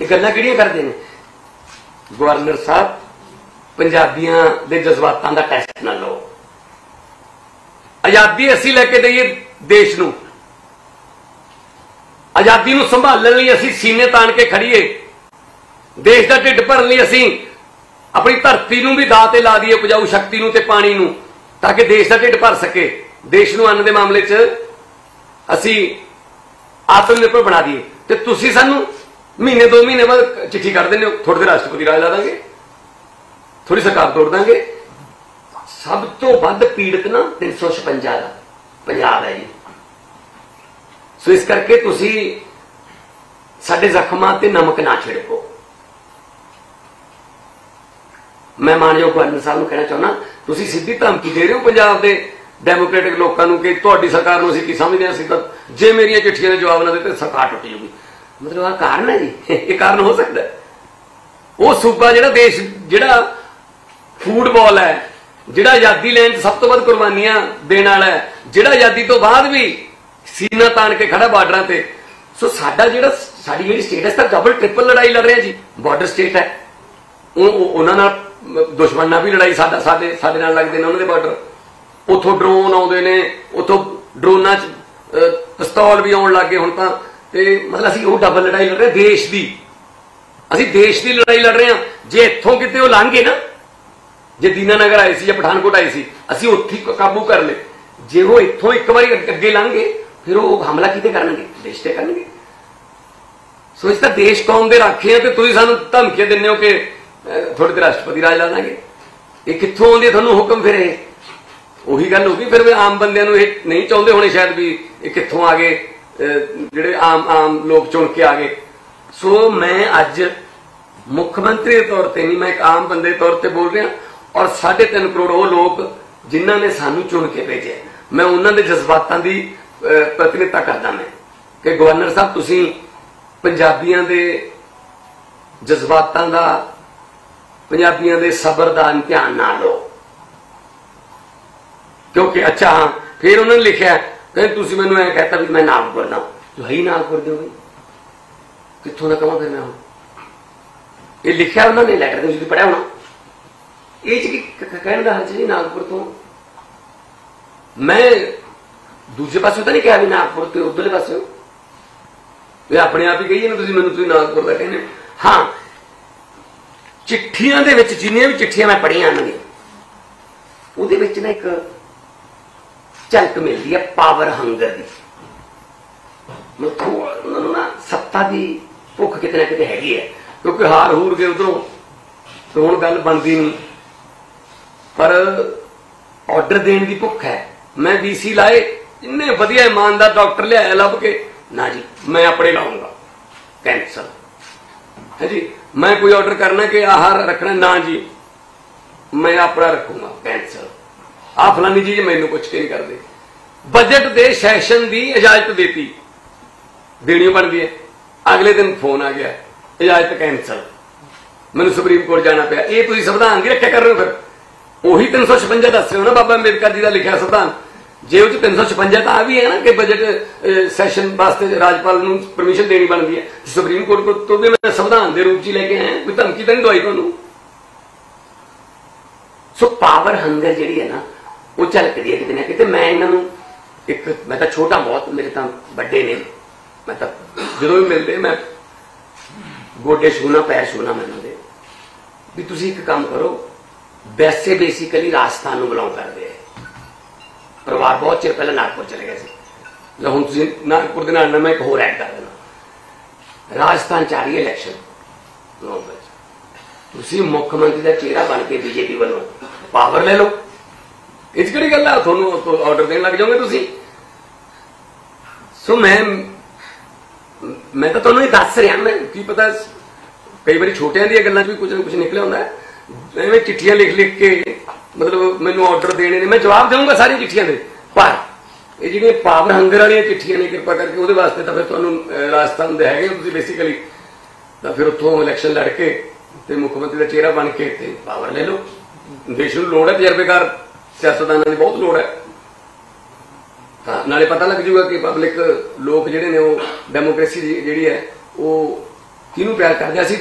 ਇਹ ਗੱਲਾਂ ਕਿਹੜੀਆਂ ਕਰਦੇ ਨੇ? ਗਵਰਨਰ ਸਾਹਿਬ, ਪੰਜਾਬੀਆਂ ਦੇ ਜਜ਼ਬਾਤਾਂ ਦਾ ਟੈਸਟ ਨਾ ਲਓ। ਆਜ਼ਾਦੀ ਅਸੀਂ ਲੈ ਕੇ ਦਈਏ ਦੇਸ਼ ਨੂੰ। ਆਜ਼ਾਦੀ ਨੂੰ ਸੰਭਾਲਣ ਲਈ ਅਸੀਂ ਸੀਨੇ ਤਾਣ ਕੇ ਖੜੀਏ ਦੇਸ਼ ਦਾ ਢਿੱਡ ਭਰਨ ਲਈ ਅਸੀਂ ਆਪਣੀ ਧਰਤੀ ਨੂੰ ਵੀ ਦਾਅ ਤੇ ਲਾ ਦਈਏ, ਉਪਜਾਊ ਸ਼ਕਤੀ ਨੂੰ ਤੇ ਪਾਣੀ ਨੂੰ, ਤਾਂ ਕਿ ਦੇਸ਼ ਦਾ ਢਿੱਡ ਭਰ ਸਕੇ। ਦੇਸ਼ ਨੂੰ ਅੰਨ ਦੇ ਮਾਮਲੇ 'ਚ ਅਸੀਂ ਆਤਮ ਨਿਰਭਰ ਬਣਾ ਦਈਏ। ਤੇ ਤੁਸੀਂ ਸਾਨੂੰ ਮਹੀਨੇ, ਦੋ ਮਹੀਨੇ ਬਾਅਦ ਚਿੱਠੀ ਕਰ ਦਿੰਦੇ ਹੋ ਥੋੜੇ ਦੇ ਰਾਸ਼ਟਰਪਤੀ ਰਾਜ ਲਾ ਦਾਂਗੇ। ਥੋੜੀ ਸਰਕਾਰ ਤੋੜ ਦਾਂਗੇ। ਸਭ ਤੋਂ ਵੱਧ ਪੀੜਤ ਨਾ 356 ਦਾ, ਪੰਜਾਬ ਹੈ ਜੀ। ਸੋ ਇਸ ਕਰਕੇ ਤੁਸੀਂ ਸਾਡੇ ਜ਼ਖਮਾਂ ਤੇ ਨਮਕ ਨਾ ਛਿੜਕੋ। ਮੈਂ ਮਾਨਯੋਗ ਗਵਰਨਰ ਸਾਹਿਬ ਨੂੰ ਕਹਿਣਾ ਚਾਹੁੰਦਾ, ਤੁਸੀਂ ਸਿੱਧੀ ਧਮਕੀ ਦੇ ਰਹੇ ਹੋ ਪੰਜਾਬ ਦੇ ਡੈਮੋਕ੍ਰੈਟਿਕ ਲੋਕਾਂ ਨੂੰ ਕਿ ਤੁਹਾਡੀ ਸਰਕਾਰ ਨੂੰ ਅਸੀਂ ਕੀ ਸਮਝਦੇ ਹਾਂ? ਅਸੀਂ ਤਾਂ ਜੇ ਮੇਰੀਆਂ ਚਿੱਠੀਆਂ ਦੇ ਜਵਾਬ ਨਾ ਦਿੱਤੇ ਸਰਕਾਰ ਟੁੱਟ ਜੂਗੀ ਮਤਲਬ ਆ ਕਾਰਨ ਹੈ ਜੀ। ਇਹ ਕਾਰਨ ਹੋ ਸਕਦਾ ਉਹ ਸੂਬਾ ਜਿਹੜਾ ਦੇਸ਼, ਜਿਹੜਾ ਫੂਟਬਾਲ ਹੈ, ਜਿਹੜਾ ਆਜ਼ਾਦੀ ਲੈਣ 'ਚ ਸਭ ਤੋਂ ਵੱਧ ਕੁਰਬਾਨੀਆਂ ਦੇਣ ਵਾਲਾ ਹੈ, ਜਿਹੜਾ ਆਜ਼ਾਦੀ ਤੋਂ ਬਾਅਦ ਵੀ ਸੀਨਾ ਤਾਣ ਕੇ ਖੜਾ ਬਾਰਡਰਾਂ ਤੇ। ਸੋ ਸਾਡਾ ਜਿਹੜਾ, ਸਾਡੀ ਜਿਹੜੀ ਸਟੇਟਸ ਤਾਂ ਡਬਲ ਟ੍ਰਿਪਲ ਲੜਾਈ ਲੜ ਰਿਹਾ ਜੀ। ਬਾਰਡਰ ਸਟੇਟ ਹੈ। ਉਹ ਉਹਨਾਂ ਨਾਲ ਦੁਸ਼ਮਣ ਨਾਲ ਵੀ ਲੜਾਈ ਸਾਡਾ, ਸਾਡੇ ਸਾਡੇ ਨਾਲ ਲੱਗਦੇ ਨੇ ਉਹਨਾਂ ਦੇ ਬਾਰਡਰ ਉਥੋਂ ਡਰੋਨ ਆਉਂਦੇ ਨੇ, ਉਥੋਂ ਡਰੋਨਾਂ 'ਚ ਪਿਸਤੌਲ ਵੀ ਆਉਣ ਲੱਗੇ ਹੁਣ ਤਾਂ ਤੇ ਮਤਲਬ ਅਸੀਂ ਉਹ ਡਬਲ ਲੜਾਈ ਲੜ ਰਹੇ ਦੇਸ਼ ਦੀ। ਅਸੀਂ ਦੇਸ਼ ਦੀ ਲੜਾਈ ਲੜ ਰਹੇ ਹਾਂ। ਜੇ ਇੱਥੋਂ ਕਿਤੇ ਉਹ ਲੰਘ ਨਾ, ਜੇ ਦੀਨਾਨਗਰ ਆਏ ਸੀ ਜਾਂ ਪਠਾਨਕੋਟ ਆਏ ਸੀ, ਅਸੀਂ ਉੱਥੇ ਕਾਬੂ ਕਰ ਲਏ। ਜੇ ਉਹ ਇੱਥੋਂ ਇੱਕ ਵਾਰੀ ਅੱਗੇ- ਅੱਗੇ ਫਿਰ ਉਹ ਹਮਲਾ ਕਿਤੇ ਕਰਨਗੇ? ਦੇਸ਼ ਤੇ ਕਰਨਗੇ। ਸੋ ਇਸ ਤਾਂ ਦੇਸ਼ ਕੌਮ ਦੇ ਰਾਖੇ ਆ ਤੇ ਤੁਸੀਂ ਸਾਨੂੰ ਧਮਕੀਆਂ ਦਿੰਦੇ ਹੋ ਕਿ ਤੁਹਾਡੇ ਤੇ ਰਾਸ਼ਟਰਪਤੀ ਰਾਜ ਲਾ ਦਾਂਗੇ। ਇਹ ਕਿੱਥੋਂ ਆਉਂਦੀ ਹੈ ਤੁਹਾਨੂੰ ਹੁਕਮ ਫਿਰ ਇਹ? ਉਹੀ ਗੱਲ ਹੋ ਗਈ। ਫਿਰ ਆਮ ਬੰਦਿਆਂ ਨੂੰ ਇਹ ਨਹੀਂ ਚਾਹੁੰਦੇ ਹੋਣੇ ਸ਼ਾਇਦ ਵੀ ਇਹ ਕਿੱਥੋਂ ਆ ਗਏ। ਜਿਹੜੇ ਆਮ ਆਮ ਲੋਕ ਚੁਣ ਕੇ ਆ ਗਏ। ਸੋ ਮੈਂ ਅੱਜ ਮੁੱਖ ਮੰਤਰੀ ਦੇ ਤੌਰ ਤੇ ਨਹੀਂ, ਮੈਂ ਇੱਕ ਆਮ ਬੰਦੇ ਦੇ ਤੌਰ ਤੇ ਬੋਲ ਰਿਹਾ ਔਰ 3.5 ਕਰੋੜ ਉਹ ਲੋਕ ਜਿਨ੍ਹਾਂ ਨੇ ਸਾਨੂੰ ਚੁਣ ਕੇ ਭੇਜਿਆ। ਮੈਂ ਉਹਨਾਂ ਦੇ ਜਜ਼ਬਾਤਾਂ ਦੀ ਪ੍ਰਤੀਨਿਧਤਾ ਕਰਦਾ ਮੈਂ ਕਿ ਗਵਰਨਰ ਸਾਹਿਬ, ਤੁਸੀਂ ਪੰਜਾਬੀਆਂ ਦੇ ਜਜ਼ਬਾਤਾਂ ਦਾ, ਪੰਜਾਬੀਆਂ ਦੇ ਸਬਰ ਦਾ ਇਮਤਿਹਾਨ ਨਾ ਲਓ। ਕਿਉਂਕਿ ਅੱਛਾ, ਹਾਂ, ਫਿਰ ਉਹਨਾਂ ਨੇ ਲਿਖਿਆ ਕਹਿੰਦੇ, ਤੁਸੀਂ ਮੈਨੂੰ ਐ ਕਹਤਾ ਵੀ ਮੈਂ ਨਾਗਪੁਰ ਦਾ ਜੋ ਹੈ ਹੀ ਨਾਗਪੁਰ ਦੇ ਕਿੱਥੋਂ ਦਾ ਕਹਾਂ ਫਿਰ ਮੈਂ ਹੁਣ? ਇਹ ਲਿਖਿਆ ਉਹਨਾਂ ਨੇ ਲੈਟਰ ਦੇ ਵਿੱਚ ਪੜਿਆ ਹੋਣਾ। ਇਹ ਚ ਕੀ ਕਹਿਣ ਦਾ ਹਰਜ ਜੀ ਨਾਗਪੁਰ ਤੋਂ? ਮੈਂ ਦੂਜੇ ਪਾਸੇ ਤਾਂ ਨਹੀਂ ਕਿਹਾ ਵੀ ਨਾਗਪੁਰ ਤੇ ਉਧਰਲੇ ਪਾਸੇ ਇਹ ਆਪਣੇ ਆਪ ਹੀ ਕਹੀਏ ਨਾ ਤੁਸੀਂ ਮੈਨੂੰ, ਤੁਸੀਂ ਨਾਗਪੁਰ ਦਾ ਕਹਿੰਦੇ ਹੋ। ਹਾਂ। ਚਿੱਠੀਆਂ ਦੇ ਵਿੱਚ, ਜਿੰਨੀਆਂ ਵੀ ਚਿੱਠੀਆਂ ਮੈਂ ਪੜ੍ਹੀਆਂ ਉਹਨਾਂ ਦੀਆਂ ਉਹਦੇ ਵਿੱਚ ਨਾ ਇੱਕ ਝਲਕ ਮਿਲਦੀ ਹੈ ਪਾਵਰ ਹੰਗਰ ਦੀ। ਮਤਲਬ ਉਹਨਾਂ ਨੂੰ ਨਾ ਸੱਤਾ ਦੀ ਭੁੱਖ ਕਿਤੇ ਨਾ ਕਿਤੇ ਹੈਗੀ ਹੈ। ਕਿਉਂਕਿ ਹਾਰ ਹੂਰ ਕੇ ਉਧਰੋਂ, ਤੇ ਹੁਣ ਗੱਲ ਬਣਦੀ ਨਹੀਂ। ਪਰ ਆਰਡਰ ਦੇਣ ਦੀ ਭੁੱਖ ਹੈ। ਮੈਂ ਵੀਸੀ ਲਾਏ, ਇੰਨੇ ਵਧੀਆ ਇਮਾਨਦਾਰ ਡਾਕਟਰ ਲਿਆਇਆ ਲੱਭ ਕੇ। ਨਾ ਜੀ, ਮੈਂ ਆਪਣੇ ਲਾਉਂਗਾ। ਕੈਂਸਰ ਹੈ ਜੀ, ਮੈਂ ਕੋਈ ਆਰਡਰ ਕਰਨਾ ਕਿ ਆਹਾਰ ਰੱਖਣਾ, ਨਾ ਜੀ, ਮੈਂ ਆਪਣਾ ਰੱਖੂੰਗਾ। ਕੈਂਸਰ ਆ ਫਲਾਨੀ ਚੀਜ਼ ਮੈਨੂੰ ਪੁੱਛ ਕੇ ਨਹੀਂ ਕਰਦੇ। ਬਜਟ ਦੇ ਸੈਸ਼ਨ ਦੀ ਇਜਾਜ਼ਤ ਦਿੱਤੀ। ਦੇਣੀ ਬਣਦੀ ਹੈ ਅਗਲੇ ਦਿਨ ਫੋਨ ਆ ਗਿਆ। ਇਜਾਜ਼ਤ ਕੈਂਸਲ ਮੈਨੂੰ ਸੁਪਰੀਮ ਕੋਰਟ ਜਾਣਾ ਪਿਆ। ਇਹ ਤੁਸੀਂ ਸੰਵਿਧਾਨ ਦੀ ਰੱਖਿਆ ਕਰ ਰਹੇ ਹੋ ਫਿਰ। ਉਹੀ 356 ਦੱਸ ਰਹੇ ਹੋ ਨਾ ਬਾਬਾ ਅੰਬੇਦਕਰ ਜੀ ਦਾ ਲਿਖਿਆ ਸੰਵਿਧਾਨ। ਜੇ ਉਹ ਚ 356 ਤਾਂ ਆ ਵੀ ਹੈ ਨਾ ਕਿ ਬਜਟ ਸੈਸ਼ਨ ਵਾਸਤੇ ਰਾਜਪਾਲ ਨੂੰ ਪਰਮਿਸ਼ਨ ਦੇਣੀ ਬਣਦੀ ਹੈ। ਸੁਪਰੀਮ ਕੋਰਟ ਤੋਂ ਵੀ ਮੈਂ ਸੰਵਿਧਾਨ ਦੇ ਰੂਪ ਚ ਹੀ ਲੈ ਕੇ ਆਇਆ। ਕੋਈ ਧਮਕੀ ਤਾਂ ਨਹੀਂ ਦਵਾਈ ਤੁਹਾਨੂੰ? ਸੋ ਪਾਵਰ ਹੰਗਰ ਜਿਹੜੀ ਹੈ ਨਾ ਉਹ ਝਲਕਦੀ ਹੈ ਕਿਤੇ ਨਾ ਕਿਤੇ, ਮੈਂ ਇਹਨਾਂ ਨੂੰ ਇੱਕ, ਮੈਂ ਤਾਂ ਛੋਟਾ ਬਹੁਤ, ਮੇਰੇ ਤਾਂ ਵੱਡੇ ਨੇ। ਮੈਂ ਤਾਂ ਜਦੋਂ ਵੀ ਮਿਲਦੇ, ਮੈਂ ਗੋਡੇ ਛੂਣਾ ਪੈਰ ਛੂਣਾ ਮੈਨੂੰ ਦੇ। ਵੀ ਤੁਸੀਂ ਇੱਕ ਕੰਮ ਕਰੋ, ਵੈਸੇ ਬੇਸਿਕਲੀ ਰਾਜਸਥਾਨ ਨੂੰ ਬਿਲੋਂਗ ਕਰਦੇ ਆ। ਪਰਿਵਾਰ ਬਹੁਤ ਚਿਰ ਪਹਿਲਾਂ ਨਾਗਪੁਰ ਚਲੇ ਗਏ ਸੀ। ਲਓ ਹੁਣ ਤੁਸੀਂ ਨਾਗਪੁਰ ਦੇ ਨਾਲ ਨਾ ਮੈਂ ਇੱਕ ਹੋਰ ਐਡ ਕਰ ਦੇਣਾ। ਰਾਜਸਥਾਨ ਚ ਆ ਰਹੀ ਹੈ ਇਲੈਕਸ਼ਨ ਨਵੰਬਰ 'ਚ। ਤੁਸੀਂ ਮੁੱਖ ਮੰਤਰੀ ਦਾ ਚਿਹਰਾ ਬਣ ਕੇ ਬੀਜੇਪੀ ਵੱਲੋਂ ਪਾਵਰ ਲੈ ਲਓ। ਇਹ ਕਿਹੜੀ ਗੱਲ ਆ? ਤੁਹਾਨੂੰ ਆਰਡਰ ਦੇਣ ਲੱਗ ਜਾਓਗੇ ਤੁਸੀਂ? ਸੋ ਮੈਂ ਮੈਂ ਤਾਂ ਤੁਹਾਨੂੰ ਇਹ ਦੱਸ ਰਿਹਾ ਮੈਂ ਕੀ ਪਤਾ ਕਈ ਵਾਰੀ ਛੋਟਿਆਂ ਦੀਆਂ ਗੱਲਾਂ 'ਚ ਵੀ ਕੁਝ ਨਾ ਕੁਝ ਨਿਕਲਿਆ ਹੁੰਦਾ। ਹੈ ਐਵੇਂ ਚਿੱਠੀਆਂ ਲਿਖ ਲਿਖ ਕੇ ਮਤਲਬ ਮੈਨੂੰ ਆਰਡਰ ਦੇਣੇ ਨੇ ਮੈਂ ਜਵਾਬ ਦੇਵਾਂਗਾ ਸਾਰੀਆਂ ਚਿੱਠੀਆਂ ਦੇ। ਪਰ ਇਹ ਜਿਹੜੀਆਂ ਪਾਵਰ ਹੰਗਰ ਵਾਲੀਆਂ ਚਿੱਠੀਆਂ ਨੇ ਕਿਰਪਾ ਕਰਕੇ ਉਹਦੇ ਵਾਸਤੇ ਤਾਂ ਫਿਰ ਤੁਹਾਨੂੰ ਅਹ, ਰਾਜਸਥਾਨ ਦੇ ਹੈਗੇ ਤੁਸੀਂ ਬੇਸਿਕਲੀ ਤਾਂ ਫਿਰ ਉੱਥੋਂ ਇਲੈਕਸ਼ਨ ਲੜ ਕੇ ਤੇ ਮੁੱਖ ਮੰਤਰੀ ਦਾ ਚਿਹਰਾ ਬਣ ਕੇ ਤੇ ਪਾਵਰ ਲੈ ਲਓ। ਦੇਸ਼ ਨੂੰ ਲੋੜ ਹੈ ਤਜਰਬੇਕਾਰ। ਸਿਆਸਤਦਾਨਾਂ ਦੀ ਬਹੁਤ ਲੋੜ ਹੈ। ਤਾਂ ਨਾਲੇ ਪਤਾ ਲੱਗ ਜੂਗਾ ਕਿ ਪਬਲਿਕ ਲੋਕ ਜਿਹੜੇ ਨੇ ਉਹ ਡੈਮੋਕ੍ਰੇਸੀ ਜਿਹੜੀ ਹੈ, ਉਹ ਕਿਹਨੂੰ ਪਿਆਰ ਕਰਦੇ ਸੀ